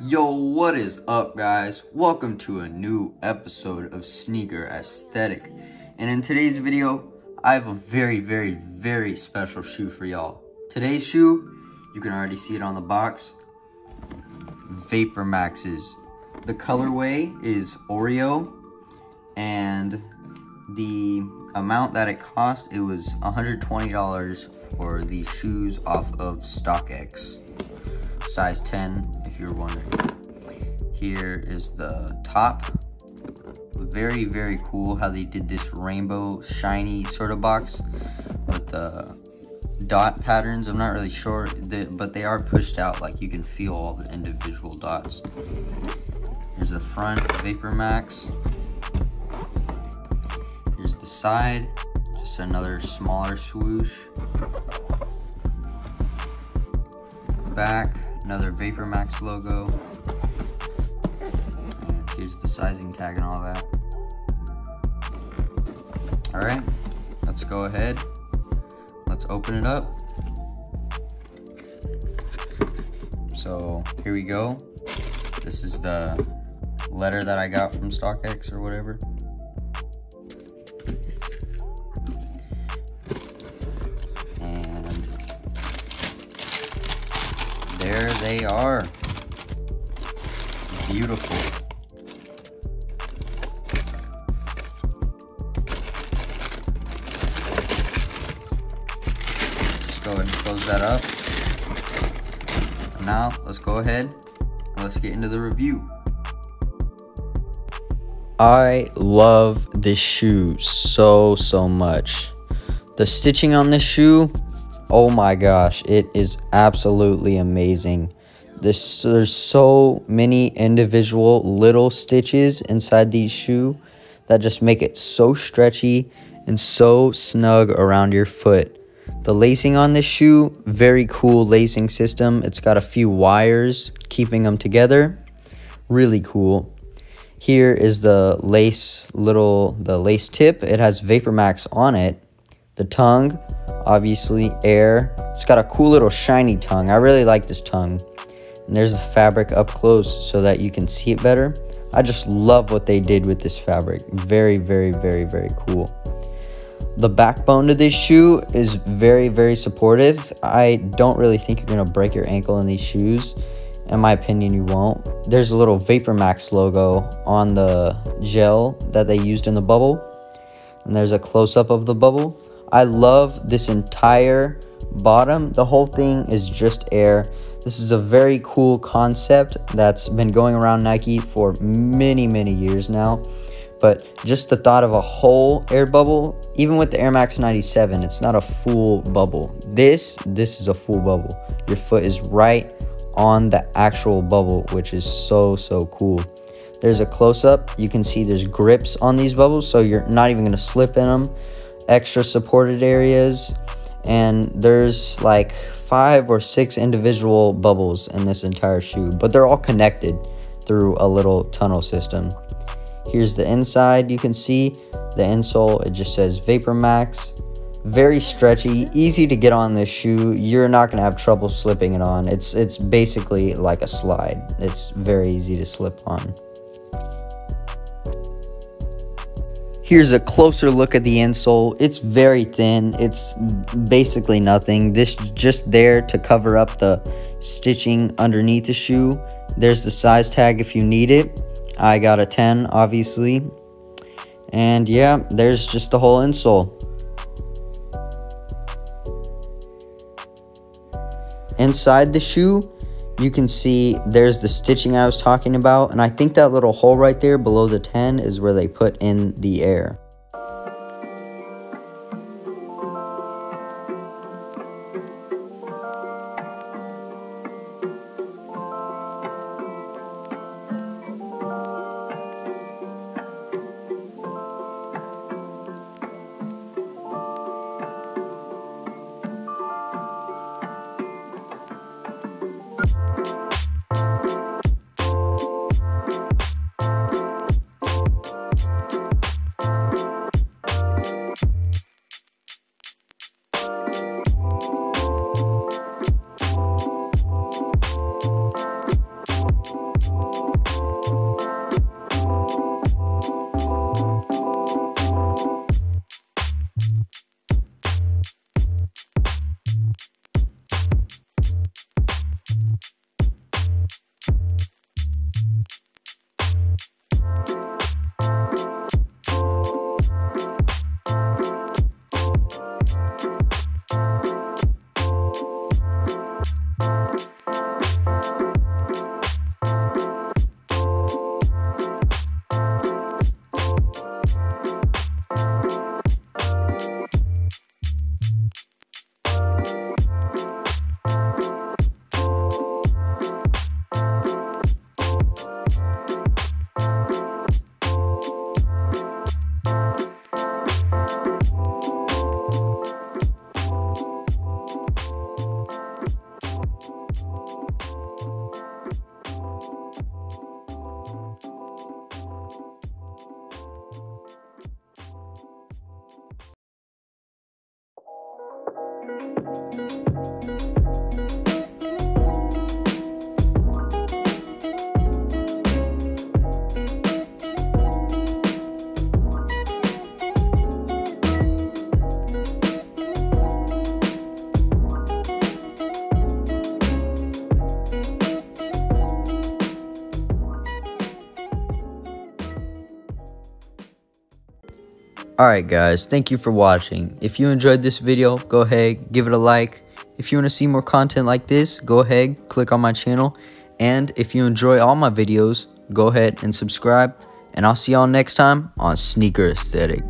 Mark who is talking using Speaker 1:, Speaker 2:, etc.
Speaker 1: Yo, what is up, guys? Welcome to a new episode of Sneaker Aesthetic. And in today's video, I have a very, very, very special shoe for y'all. Today's shoe, you can already see it on the box, Vapor Maxes. The colorway is Oreo, and the amount that it cost, it was $120 for these shoes off of StockX. Size 10, if you're wondering. Here is the top. Very, very cool how they did this rainbow shiny sort of box with the dot patterns. I'm not really sure, but they are pushed out like you can feel all the individual dots. Here's the front Vapor Max. Here's the side, just another smaller swoosh. Back, another Vapor Max logo. And here's the sizing tag and all that. All right, let's go ahead. Let's open it up. So here we go. This is the letter that I got from StockX or whatever. There they are. Beautiful. Just go ahead and close that up. now, let's go ahead and let's get into the review. I love this shoe so, so much. The stitching on this shoe Oh my gosh, it is absolutely amazing. There's, there's so many individual little stitches inside these shoe that just make it so stretchy and so snug around your foot. The lacing on this shoe, very cool lacing system. It's got a few wires keeping them together. Really cool. Here is the lace little, the lace tip. It has Vapor Max on it. The tongue, obviously air. It's got a cool little shiny tongue. I really like this tongue. And there's the fabric up close so that you can see it better. I just love what they did with this fabric. Very, very, very, very cool. The backbone to this shoe is very, very supportive. I don't really think you're to break your ankle in these shoes. In my opinion, you won't. There's a little Vapor Max logo on the gel that they used in the bubble. And there's a close-up of the bubble. I love this entire bottom. The whole thing is just air. This is a very cool concept that's been going around Nike for many, many years now. But just the thought of a whole air bubble, even with the Air Max 97, it's not a full bubble. This, this is a full bubble. Your foot is right on the actual bubble, which is so, so cool. There's a close-up. You can see there's grips on these bubbles, so you're not even going to slip in them extra supported areas. And there's like five or six individual bubbles in this entire shoe but they're all connected through a little tunnel system. Here's the inside. You can see the insole. It just says vapor max very stretchy easy to get on this shoe. You're not gonna have trouble slipping it on. It's it's basically like a slide. It's very easy to slip on Here's a closer look at the insole. It's very thin. It's basically nothing. This just there to cover up the stitching underneath the shoe. There's the size tag if you need it. I got a 10, obviously. And yeah, there's just the whole insole. Inside the shoe, you can see there's the stitching I was talking about, and I think that little hole right there below the 10 is where they put in the air. Alright guys, thank you for watching. If you enjoyed this video, go ahead, give it a like. If you want to see more content like this, go ahead, click on my channel. And if you enjoy all my videos, go ahead and subscribe. And I'll see y'all next time on Sneaker Aesthetic.